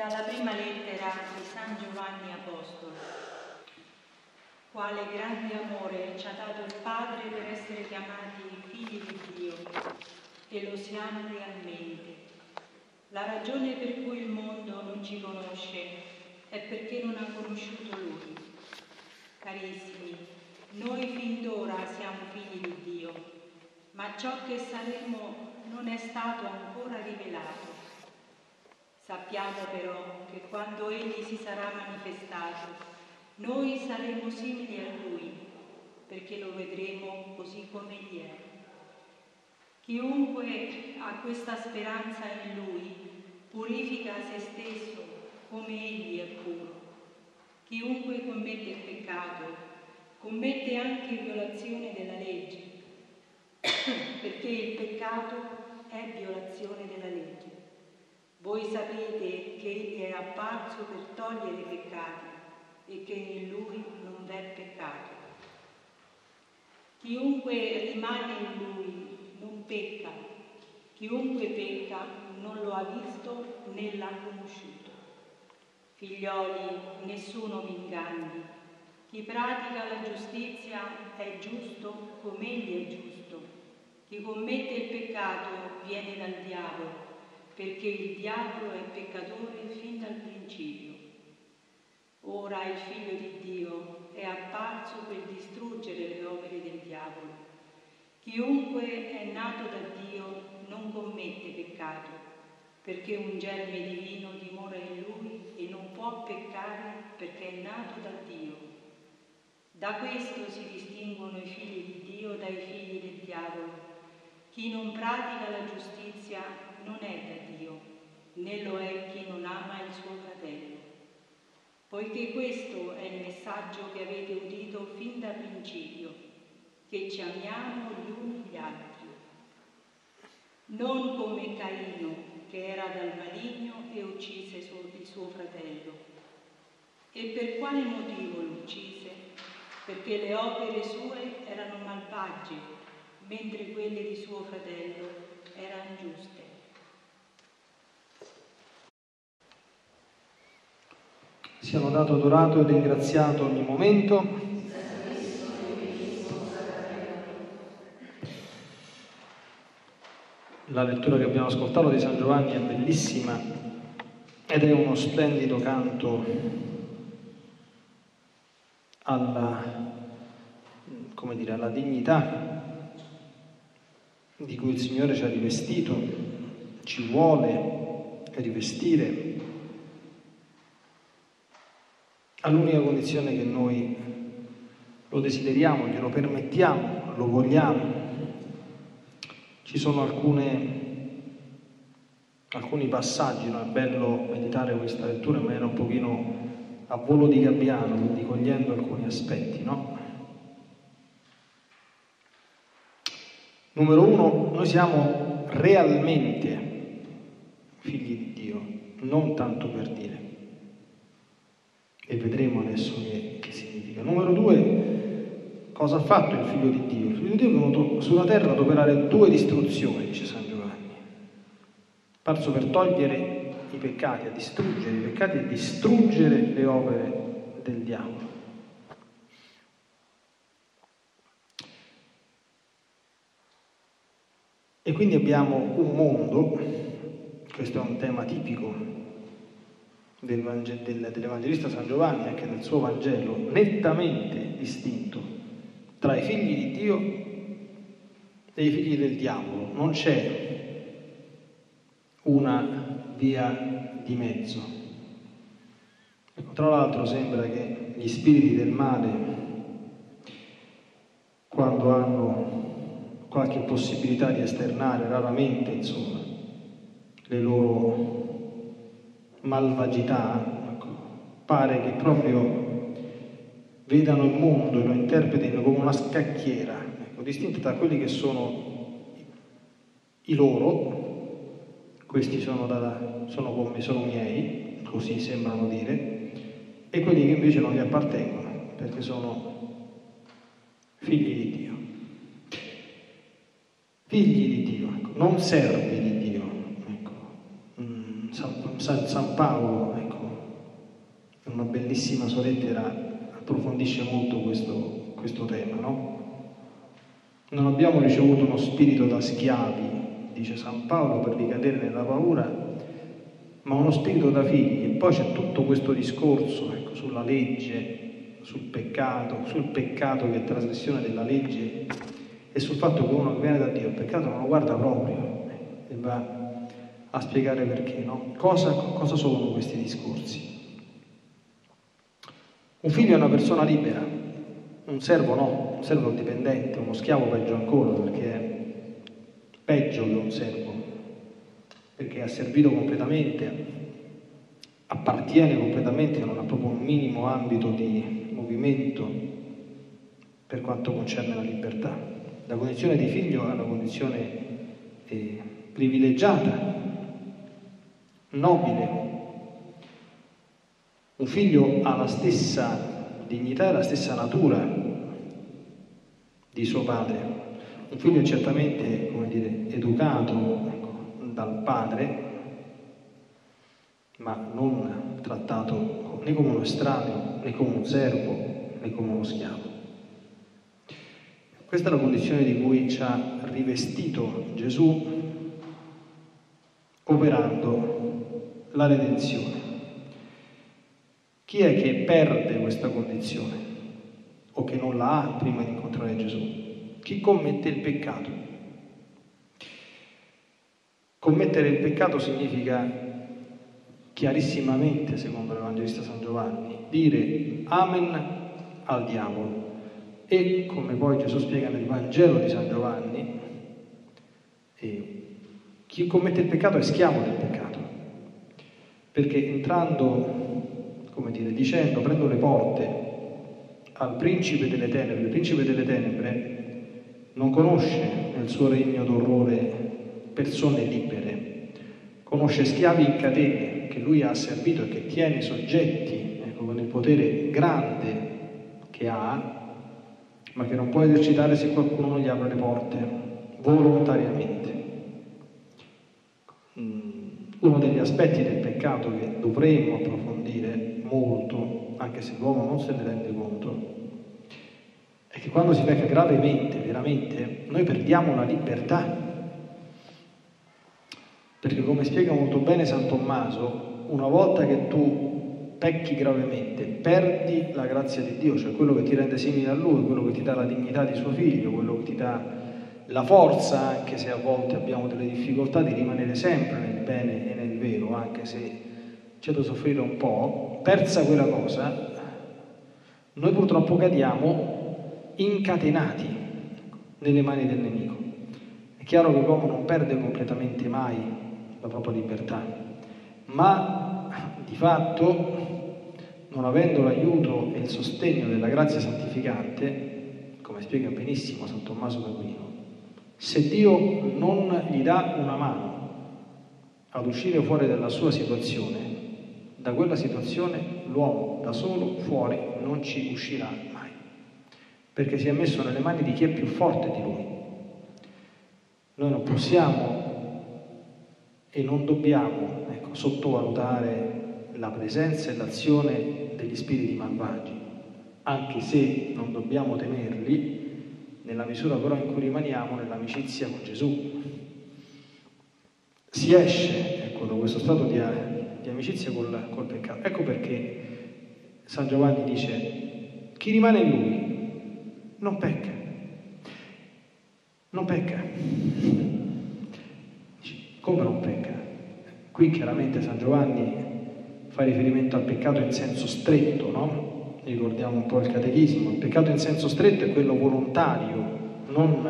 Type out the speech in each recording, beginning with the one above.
Dalla prima lettera di San Giovanni Apostolo. Quale grande amore ci ha dato il Padre per essere chiamati figli di Dio e lo siamo realmente. La ragione per cui il mondo non ci conosce è perché non ha conosciuto Lui. Carissimi, noi fin d'ora siamo figli di Dio, ma ciò che saremo non è stato ancora rivelato. Sappiamo però che quando Egli si sarà manifestato, noi saremo simili a Lui, perché lo vedremo così come Egli è. Chiunque ha questa speranza in Lui purifica se stesso come Egli è puro. Chiunque commette il peccato commette anche violazione della legge, perché il peccato è violazione della legge. Voi sapete che Egli è apparso per togliere i peccati e che in Lui non v'è peccato. Chiunque rimane in Lui non pecca, chiunque pecca non lo ha visto né l'ha conosciuto. Figlioli, nessuno vi inganni. Chi pratica la giustizia è giusto come egli è giusto. Chi commette il peccato viene dal diavolo perché il diavolo è peccatore fin dal principio. Ora il figlio di Dio è apparso per distruggere le opere del diavolo. Chiunque è nato da Dio non commette peccato, perché un germe divino dimora in lui e non può peccare perché è nato da Dio. Da questo si distinguono i figli di Dio dai figli del diavolo. Chi non pratica la giustizia non è da Dio, né lo è chi non ama il suo fratello. Poiché questo è il messaggio che avete udito fin da principio, che ci amiamo gli uni gli altri. Non come Caino, che era dal maligno e uccise il suo fratello. E per quale motivo lo uccise? Perché le opere sue erano malvagie, mentre quelle di suo fratello erano giuste. Sia lodato, adorato e ringraziato ogni momento. La lettura che abbiamo ascoltato di San Giovanni è bellissima ed è uno splendido canto alla, dire, alla dignità di cui il Signore ci ha rivestito, ci vuole rivestire all'unica condizione che noi lo desideriamo, glielo permettiamo, lo vogliamo. Ci sono alcune, alcuni passaggi, no? è bello meditare questa lettura in maniera un pochino a volo di gabbiano, quindi cogliendo alcuni aspetti, no? Numero uno, noi siamo realmente figli di Dio, non tanto per dire e vedremo adesso che, che significa. Numero due, cosa ha fatto il figlio di Dio? Il figlio di Dio è venuto sulla terra ad operare due distruzioni, dice San Giovanni. Parso per togliere i peccati, a distruggere i peccati e distruggere le opere del diavolo. E quindi abbiamo un mondo, questo è un tema tipico dell'Evangelista San Giovanni, anche nel suo Vangelo, nettamente distinto tra i figli di Dio e i figli del diavolo. Non c'è una via di mezzo. Ecco, tra l'altro sembra che gli spiriti del male, quando hanno qualche possibilità di esternare, raramente insomma, le loro malvagità, ecco, pare che proprio vedano il mondo e lo interpretino come una scacchiera, ecco, distinta da quelli che sono i loro, questi sono, da, sono come sono miei, così sembrano dire, e quelli che invece non gli appartengono, perché sono figli di Dio. Figli di Dio, ecco, non servi di Dio. San, San Paolo, ecco, in una bellissima sua lettera approfondisce molto questo, questo tema, no? Non abbiamo ricevuto uno spirito da schiavi, dice San Paolo, per ricadere nella paura, ma uno spirito da figli. E poi c'è tutto questo discorso ecco, sulla legge, sul peccato, sul peccato che è trasgressione della legge e sul fatto che uno che viene da Dio il peccato non lo guarda proprio e va a spiegare perché. No? Cosa, cosa sono questi discorsi? Un figlio è una persona libera, un servo no, un servo è un dipendente, uno schiavo peggio ancora perché è peggio che un servo, perché ha servito completamente, appartiene completamente, non ha proprio un minimo ambito di movimento per quanto concerne la libertà. La condizione di figlio è una condizione eh, privilegiata, nobile. Un figlio ha la stessa dignità e la stessa natura di suo padre. Un figlio è certamente, come dire, educato ecco, dal padre, ma non trattato né come uno estraneo, né come un servo, né come uno schiavo. Questa è la condizione di cui ci ha rivestito Gesù operando la redenzione. Chi è che perde questa condizione o che non la ha prima di incontrare Gesù? Chi commette il peccato. Commettere il peccato significa chiarissimamente, secondo l'Evangelista San Giovanni, dire amen al diavolo. E come poi Gesù spiega nel Vangelo di San Giovanni, chi commette il peccato è schiavo del peccato, perché entrando, come dire, dicendo, prendo le porte al principe delle tenebre, il principe delle tenebre non conosce nel suo regno d'orrore persone libere, conosce schiavi in catene che lui ha servito e che tiene soggetti ecco, con il potere grande che ha, ma che non può esercitare se qualcuno gli apre le porte volontariamente. Uno degli aspetti del peccato che dovremmo approfondire molto, anche se l'uomo non se ne rende conto, è che quando si pecca gravemente, veramente, noi perdiamo la libertà. Perché come spiega molto bene San Tommaso, una volta che tu pecchi gravemente, perdi la grazia di Dio, cioè quello che ti rende simile a Lui, quello che ti dà la dignità di suo figlio, quello che ti dà la forza, anche se a volte abbiamo delle difficoltà, di rimanere sempre nel bene e nel vero, anche se c'è da soffrire un po', persa quella cosa, noi purtroppo cadiamo incatenati nelle mani del nemico. È chiaro che l'uomo non perde completamente mai la propria libertà, ma di fatto, non avendo l'aiuto e il sostegno della grazia santificante, come spiega benissimo San Tommaso d'Aquino, se Dio non gli dà una mano ad uscire fuori dalla sua situazione, da quella situazione l'uomo da solo fuori non ci uscirà mai, perché si è messo nelle mani di chi è più forte di lui. Noi non possiamo e non dobbiamo ecco, sottovalutare la presenza e l'azione degli spiriti malvagi, anche se non dobbiamo temerli, nella misura però in cui rimaniamo nell'amicizia con Gesù. Si esce ecco, da questo stato di, di amicizia col, col peccato. Ecco perché San Giovanni dice, chi rimane in lui non pecca, non pecca. Come non pecca? Qui chiaramente San Giovanni fa riferimento al peccato in senso stretto, no? Ricordiamo un po' il catechismo, il peccato in senso stretto è quello volontario, non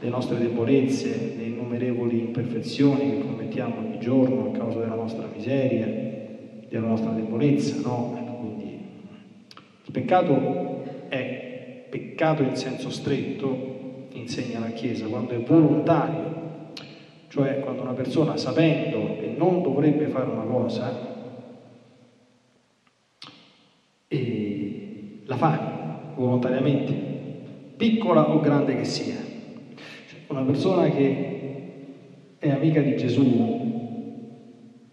le nostre debolezze, le innumerevoli imperfezioni che commettiamo ogni giorno a causa della nostra miseria, della nostra debolezza, no? Quindi il peccato è peccato in senso stretto, insegna la Chiesa, quando è volontario, cioè quando una persona sapendo che non dovrebbe fare una cosa, e la fa volontariamente, piccola o grande che sia. Una persona che è amica di Gesù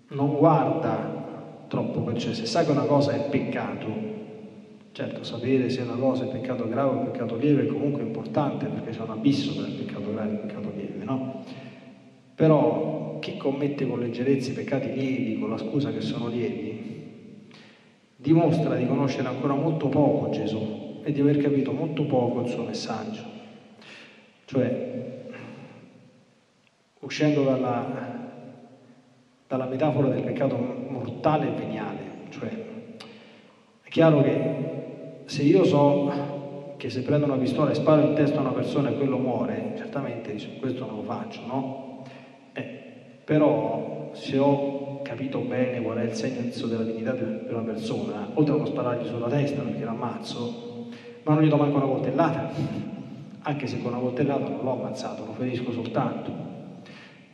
non guarda troppo per sé, se sa che una cosa è peccato, certo sapere se una cosa è peccato grave o peccato lieve è comunque importante perché c'è un abisso tra il peccato grave e il peccato lieve, no? Però chi commette con leggerezza i peccati lievi con la scusa che sono lievi, dimostra di conoscere ancora molto poco Gesù e di aver capito molto poco il suo messaggio. Cioè, uscendo dalla, dalla metafora del peccato mortale e veniale. Cioè, è chiaro che se io so che se prendo una pistola e sparo in testa a una persona e quello muore, certamente questo non lo faccio, no? Eh, però se ho capito bene qual è il senso della dignità di una persona, oltre a non sparargli sulla testa perché l'ammazzo, ma non gli do manco una coltellata, anche se con una coltellata non l'ho ammazzato, lo ferisco soltanto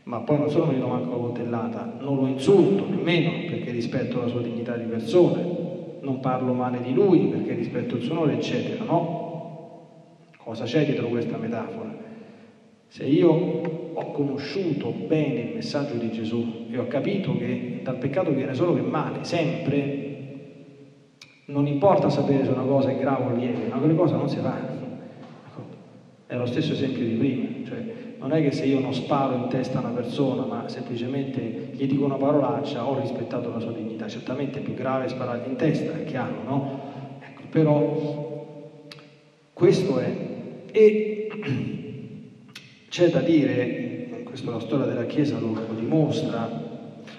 ma poi non solo non gli do manco la coltellata, non lo insulto nemmeno perché rispetto la sua dignità di persona, non parlo male di lui perché rispetto il suo onore, eccetera, no? Cosa c'è dietro questa metafora? Se io ho conosciuto bene il messaggio di Gesù e ho capito che dal peccato viene solo che male, sempre, non importa sapere se una cosa è grave o lieve, ma quelle cose non si fanno. È lo stesso esempio di prima, cioè non è che se io non sparo in testa a una persona, ma semplicemente gli dico una parolaccia, ho rispettato la sua dignità. Certamente è più grave sparargli in testa, è chiaro, no? Ecco, però questo è. E c'è da dire, questa è la storia della Chiesa lo, lo dimostra,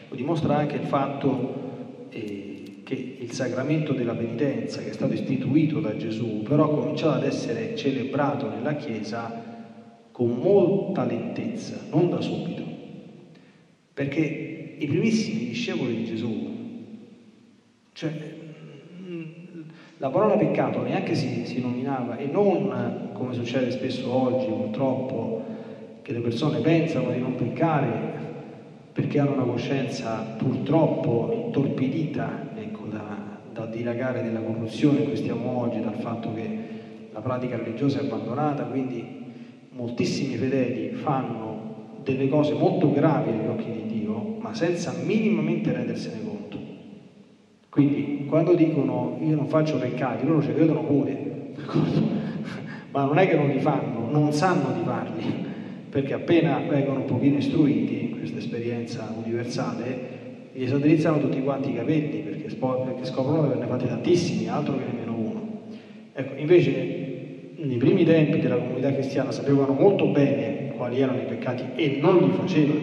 lo dimostra anche il fatto eh, che il sacramento della penitenza, che è stato istituito da Gesù, però ha cominciato ad essere celebrato nella Chiesa con molta lentezza, non da subito, perché i primissimi discepoli di Gesù, cioè la parola peccato neanche si, si nominava e non come succede spesso oggi purtroppo che le persone pensano di non peccare perché hanno una coscienza purtroppo intorpidita ecco, da, da dilagare della corruzione in cui stiamo oggi, dal fatto che la pratica religiosa è abbandonata, quindi moltissimi fedeli fanno delle cose molto gravi agli occhi di Dio, ma senza minimamente rendersene conto. Quindi quando dicono io non faccio peccati, loro ci credono pure, ma non è che non li fanno, non sanno di farli, perché appena vengono un pochino istruiti in questa esperienza universale, gli sandrizzano tutti quanti i capelli, perché, scoprono di averne fatti tantissimi, altro che nemmeno uno. Ecco, invece nei primi tempi della comunità cristiana sapevano molto bene quali erano i peccati e non li facevano.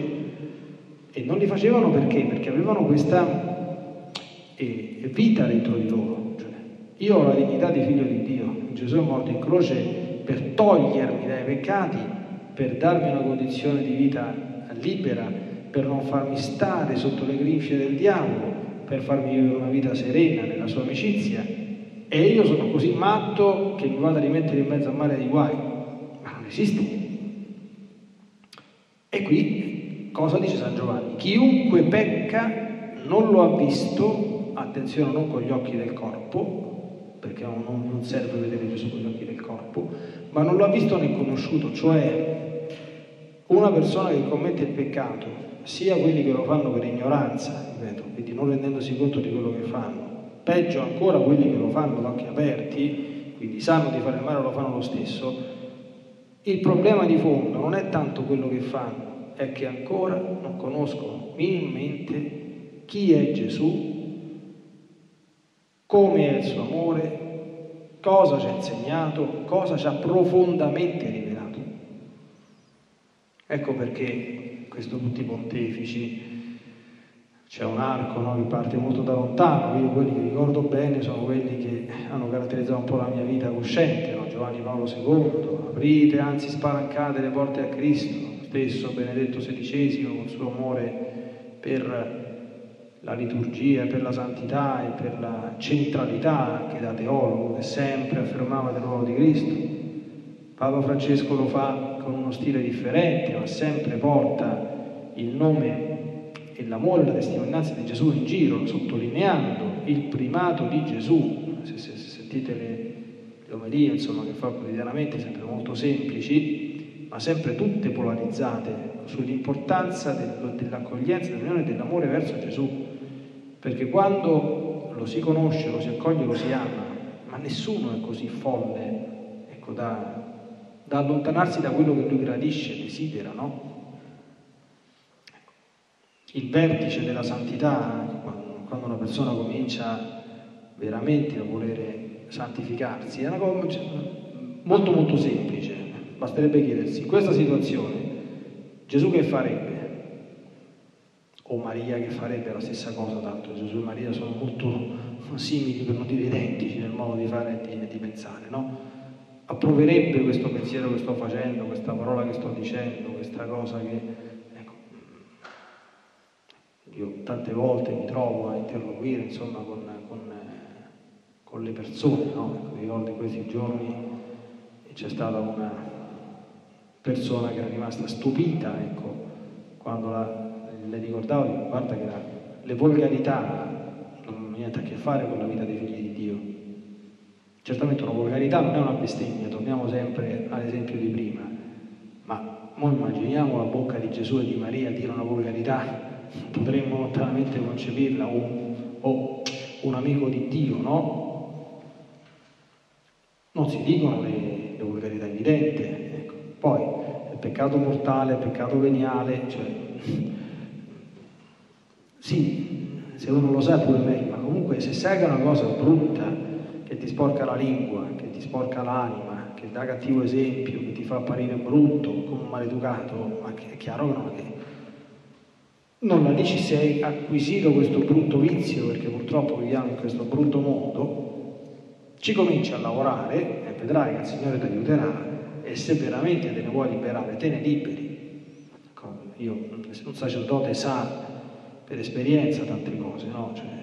E non li facevano perché? Perché avevano questa eh, vita dentro di loro. Cioè, io ho la dignità di figlio di Dio, Gesù è morto in croce per togliermi dai peccati, per darmi una condizione di vita libera, per non farmi stare sotto le grinfie del diavolo, per farmi vivere una vita serena nella sua amicizia e io sono così matto che mi vado a rimettere in mezzo a mare di guai. Ma non esiste. E qui cosa dice San Giovanni? Chiunque pecca non lo ha visto, attenzione non con gli occhi del corpo, perché non, non serve vedere Gesù con gli occhi del corpo, ma non lo ha visto né conosciuto, cioè una persona che commette il peccato, sia quelli che lo fanno per ignoranza, ripeto, quindi non rendendosi conto di quello che fanno, peggio ancora quelli che lo fanno ad occhi aperti, quindi sanno di fare male e lo fanno lo stesso, il problema di fondo non è tanto quello che fanno, è che ancora non conoscono minimamente chi è Gesù, come è il suo amore, cosa ci ha insegnato, cosa ci ha profondamente rivelato. Ecco perché questo tutti i pontefici c'è un arco no, che parte molto da lontano, io quelli che ricordo bene sono quelli che hanno caratterizzato un po' la mia vita cosciente, no? Giovanni Paolo II, aprite, anzi spalancate le porte a Cristo, stesso Benedetto XVI con il suo amore per la liturgia, per la santità e per la centralità che da teologo che sempre affermava del ruolo di Cristo. Papa Francesco lo fa con uno stile differente, ma sempre porta il nome e l'amore la testimonianza di Gesù in giro, sottolineando il primato di Gesù. Se, se, se sentite le, le omelie insomma, che fa quotidianamente, sempre molto semplici, ma sempre tutte polarizzate sull'importanza dell'accoglienza, dell'unione e dell'amore verso Gesù. Perché quando lo si conosce, lo si accoglie, lo si ama, ma nessuno è così folle ecco, da, da allontanarsi da quello che lui gradisce, desidera, no? Il vertice della santità, quando una persona comincia veramente a volere santificarsi, è una cosa molto molto semplice. Basterebbe chiedersi, in questa situazione, Gesù che farebbe? O Maria che farebbe la stessa cosa, tanto Gesù e Maria sono molto simili, per non dire identici, nel modo di fare e di, di pensare, no? Approverebbe questo pensiero che sto facendo, questa parola che sto dicendo, questa cosa che io tante volte mi trovo a interloquire insomma, con, con, con, le persone, no? Ecco, ricordo in questi giorni c'è stata una persona che era rimasta stupita ecco, quando la, le ricordavo, guarda che la, le volgarità non hanno niente a che fare con la vita dei figli di Dio. Certamente una volgarità non è una bestemmia, torniamo sempre all'esempio di prima, ma noi immaginiamo la bocca di Gesù e di Maria dire una volgarità potremmo lontanamente concepirla, o, o un amico di Dio, no? Non si dicono le, le volgarità evidenti. Ecco. Poi peccato mortale, peccato veniale, cioè, sì, se uno lo sa pure meglio, ma comunque se sai che è una cosa brutta, che ti sporca la lingua, che ti sporca l'anima, che dà cattivo esempio, che ti fa apparire brutto, come un maleducato, ma è chiaro che non è non la dici se hai acquisito questo brutto vizio, perché purtroppo viviamo in questo brutto mondo, ci cominci a lavorare e vedrai che il Signore ti aiuterà e se veramente te ne vuoi liberare, te ne liberi. Ecco, io, un sacerdote sa per esperienza tante cose, no? Cioè,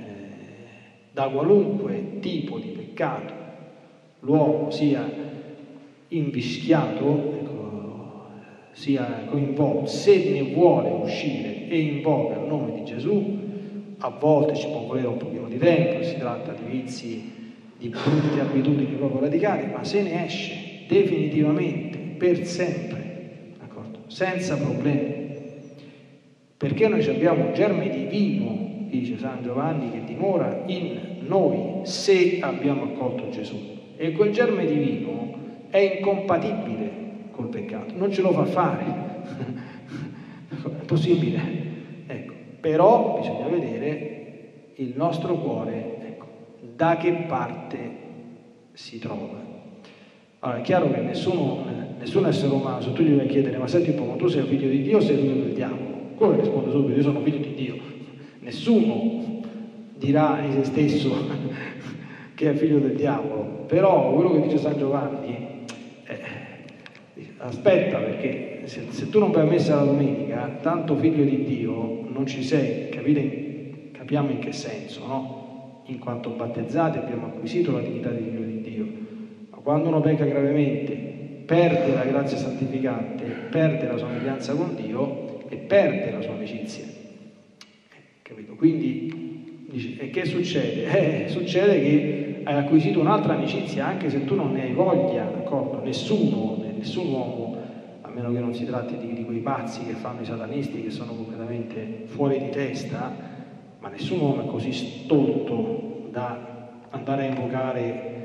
da qualunque tipo di peccato l'uomo sia invischiato, ecco, sia coinvolto, se ne vuole uscire e invoca il nome di Gesù, a volte ci può volere un pochino di tempo, si tratta di vizi, di brutte abitudini proprio radicali, ma se ne esce definitivamente, per sempre, d'accordo? senza problemi. Perché noi abbiamo un germe divino, dice San Giovanni, che dimora in noi se abbiamo accolto Gesù. E quel germe divino è incompatibile col peccato, non ce lo fa fare. è possibile. Ecco, però bisogna vedere il nostro cuore, ecco, da che parte si trova. Allora, è chiaro che nessuno, nessun essere umano, se tu gli vai a chiedere, ma senti un po', ma tu sei figlio di Dio o sei figlio del diavolo? Quello risponde subito, io sono figlio di Dio. Nessuno dirà di se stesso che è figlio del diavolo, però quello che dice San Giovanni, eh, aspetta perché se, se, tu non vai a messa la domenica, tanto figlio di Dio non ci sei, capite? Capiamo in che senso, no? In quanto battezzati abbiamo acquisito la dignità di figlio di Dio, ma quando uno pecca gravemente, perde la grazia santificante, perde la somiglianza con Dio e perde la sua amicizia. Capito? Quindi, dice, e che succede? Eh, succede che hai acquisito un'altra amicizia anche se tu non ne hai voglia, d'accordo? Nessuno, nessun uomo a meno che non si tratti di, di, quei pazzi che fanno i satanisti, che sono completamente fuori di testa, ma nessun uomo è così stolto da andare a invocare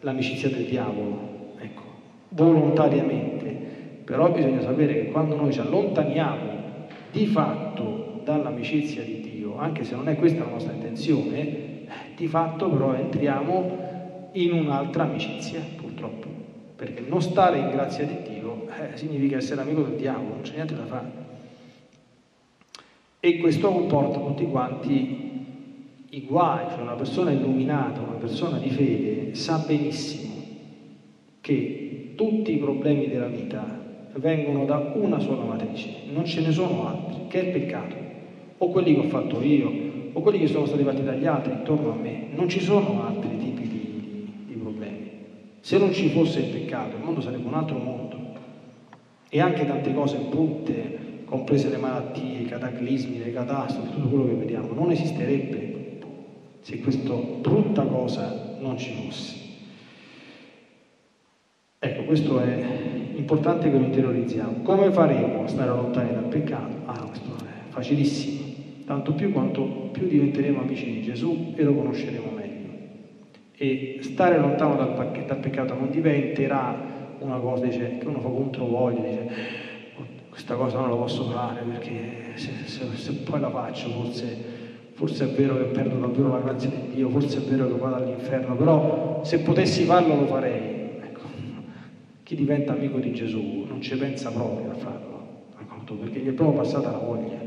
l'amicizia del diavolo, ecco, volontariamente. Però bisogna sapere che quando noi ci allontaniamo di fatto dall'amicizia di Dio, anche se non è questa la nostra intenzione, di fatto però entriamo in un'altra amicizia, purtroppo, perché non stare in grazia di Dio eh, significa essere amico del diavolo, non c'è niente da fare. E questo comporta tutti quanti i guai, cioè una persona illuminata, una persona di fede sa benissimo che tutti i problemi della vita vengono da una sola matrice, non ce ne sono altri, che è il peccato, o quelli che ho fatto io, o quelli che sono stati fatti dagli altri intorno a me, non ci sono altri tipi di, di, problemi. Se non ci fosse il peccato, il mondo sarebbe un altro mondo e anche tante cose brutte, comprese le malattie, i cataclismi, le catastrofi, tutto quello che vediamo, non esisterebbe se questa brutta cosa non ci fosse. Questo è importante che lo interiorizziamo. Come faremo a stare lontani dal peccato? Ah, questo è facilissimo, tanto più quanto più diventeremo amici di Gesù e lo conosceremo meglio. E stare lontano dal, dal peccato non diventerà una cosa dice, che uno fa controvoglia, dice oh, questa cosa non la posso fare perché se, se, se poi la faccio forse, forse, è vero che perdo davvero la grazia di Dio, forse è vero che vado all'inferno, però se potessi farlo lo farei. Chi diventa amico di Gesù non ci pensa proprio a farlo, perché gli è proprio passata la voglia,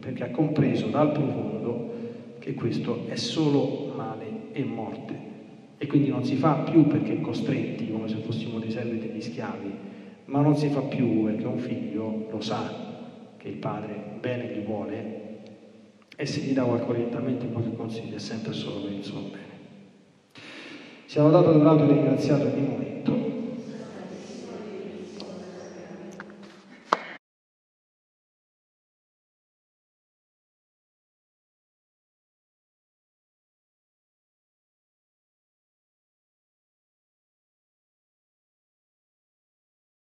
perché ha compreso dal profondo che questo è solo male e morte e quindi non si fa più perché costretti, come se fossimo dei servi degli schiavi, ma non si fa più perché un figlio lo sa che il padre bene gli vuole e se gli dà qualche orientamento, qualche consiglio è sempre solo per il suo bene. Siamo dato, adorato e ringraziato ogni momento.